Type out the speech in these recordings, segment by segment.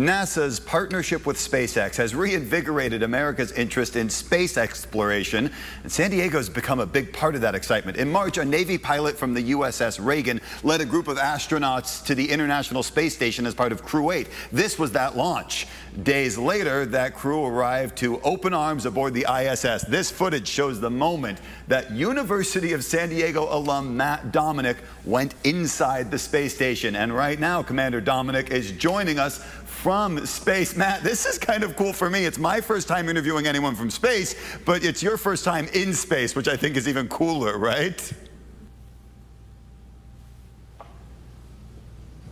NASA's partnership with SpaceX has reinvigorated America's interest in space exploration, and San Diego's become a big part of that excitement. In March, a Navy pilot from the USS Reagan led a group of astronauts to the International Space Station as part of Crew 8. This was that launch. Days later, that crew arrived to open arms aboard the ISS. This footage shows the moment that University of San Diego alum Matt Dominick went inside the space station. And right now, Commander Dominick is joining us from space. Matt, this is kind of cool for me. It's my first time interviewing anyone from space, but it's your first time in space, which I think is even cooler, right?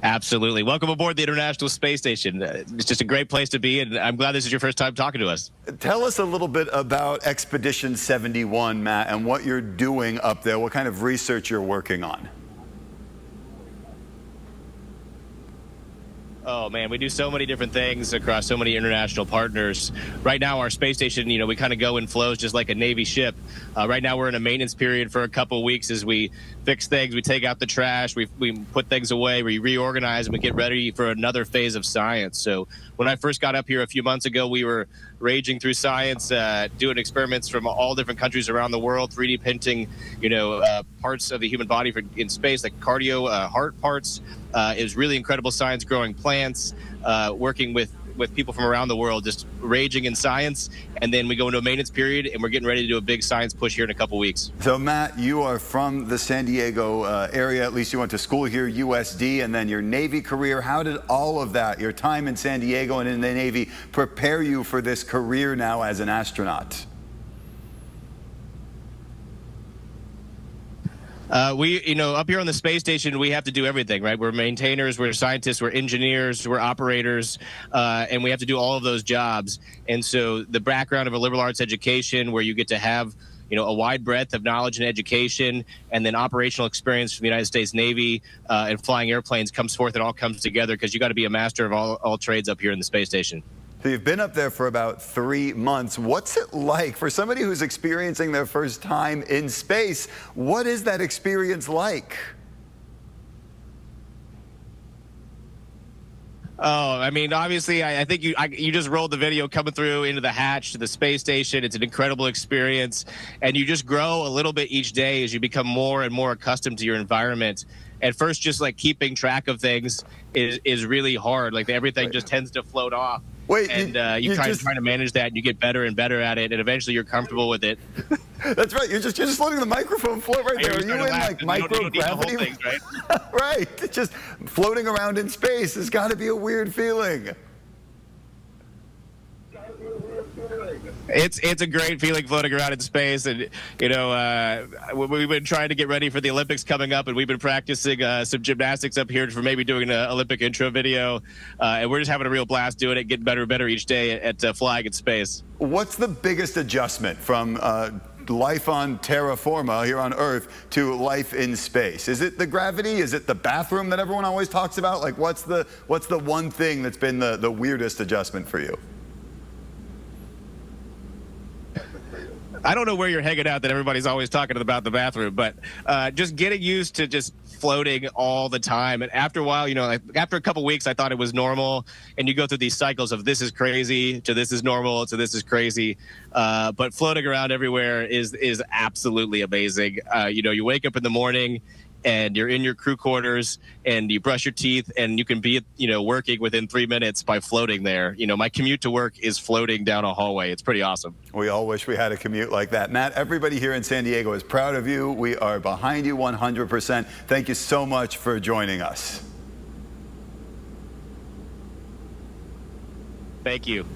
Absolutely. Welcome aboard the International Space Station. Uh, it's just a great place to be, and I'm glad this is your first time talking to us. Tell us a little bit about Expedition 71, Matt, and what you're doing up there, what kind of research you're working on. Oh man, we do so many different things across so many international partners. Right now, our space station, you know, we kind of go in flows just like a Navy ship. Uh, right now, we're in a maintenance period for a couple weeks as we fix things, we take out the trash, we, we put things away, we reorganize, and we get ready for another phase of science. So when I first got up here a few months ago, we were raging through science, uh, doing experiments from all different countries around the world, 3D printing, you know, uh, parts of the human body for, in space, like cardio, uh, heart parts. Uh, it was really incredible science, growing plants, uh, working with with people from around the world, just raging in science. And then we go into a maintenance period, and we're getting ready to do a big science push here in a couple weeks. So, Matt, you are from the San Diego uh, area. At least you went to school here, USD, and then your Navy career. How did all of that, your time in San Diego and in the Navy, prepare you for this career now as an astronaut? Uh, we, you know, up here on the space station, we have to do everything, right? We're maintainers, we're scientists, we're engineers, we're operators, uh, and we have to do all of those jobs. And so the background of a liberal arts education, where you get to have, you know, a wide breadth of knowledge and education, and then operational experience from the United States Navy uh, and flying airplanes comes forth. It all comes together because you got to be a master of all, all trades up here in the space station. So you've been up there for about three months. What's it like for somebody who's experiencing their first time in space? What is that experience like? Oh, I mean, obviously, I, I think you I, you just rolled the video coming through into the hatch to the space station. It's an incredible experience, and you just grow a little bit each day as you become more and more accustomed to your environment. At first, just like keeping track of things is is really hard. Like everything just tends to float off. Wait, and you, uh, you, you try just, trying to manage that, and you get better and better at it, and eventually you're comfortable with it. That's right. You're just you're just letting the microphone float right there. Are you in like microgravity? Right? right. It's just floating around in space has got to be a weird feeling. It's it's a great feeling floating around in space, and you know uh, we've been trying to get ready for the Olympics coming up, and we've been practicing uh, some gymnastics up here for maybe doing an Olympic intro video, uh, and we're just having a real blast doing it, getting better and better each day at, uh, flying in space. What's the biggest adjustment from uh, life on terra firma here on Earth to life in space? Is it the gravity? Is it the bathroom that everyone always talks about? Like, what's the what's the one thing that's been the the weirdest adjustment for you? I don't know where you're hanging out that everybody's always talking about the bathroom, but uh, just getting used to just floating all the time. And after a while, you know, like after a couple weeks, I thought it was normal. And you go through these cycles of this is crazy to this is normal to this is crazy. Uh, but floating around everywhere is is absolutely amazing. Uh, you know, you wake up in the morning and you're in your crew quarters and you brush your teeth and you can be you know working within three minutes by floating there. You know my commute to work is floating down a hallway. It's pretty awesome. We all wish we had a commute like that. Matt everybody here in san diego is proud of you. We are behind you 100 percent. Thank you so much for joining us. Thank you